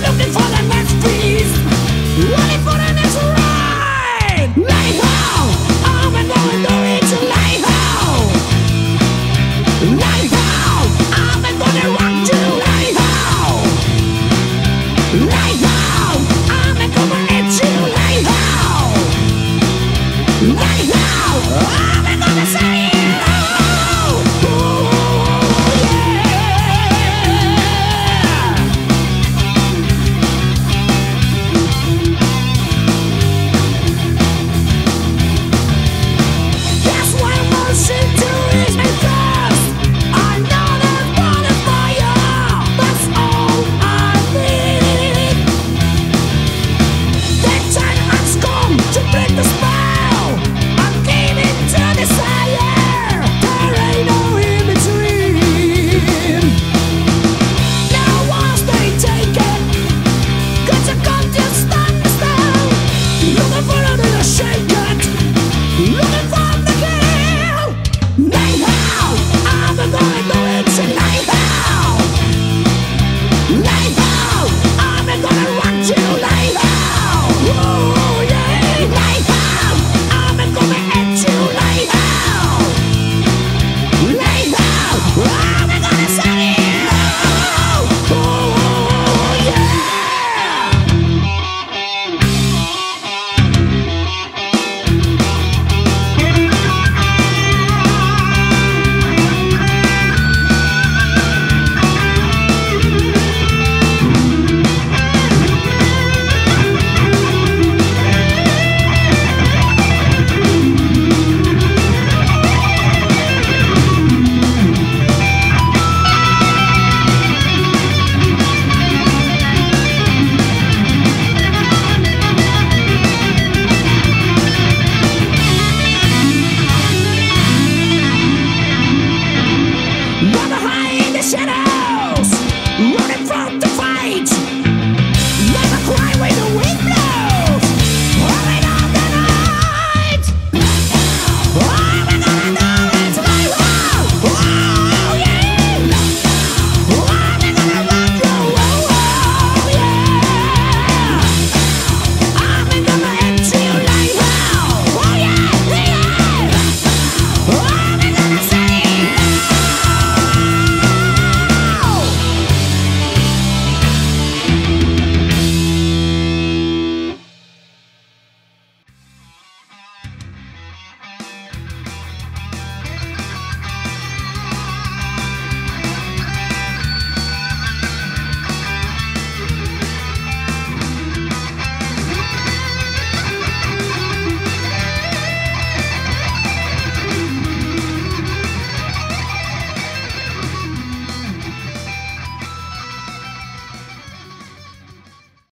não é quem fala. shit out!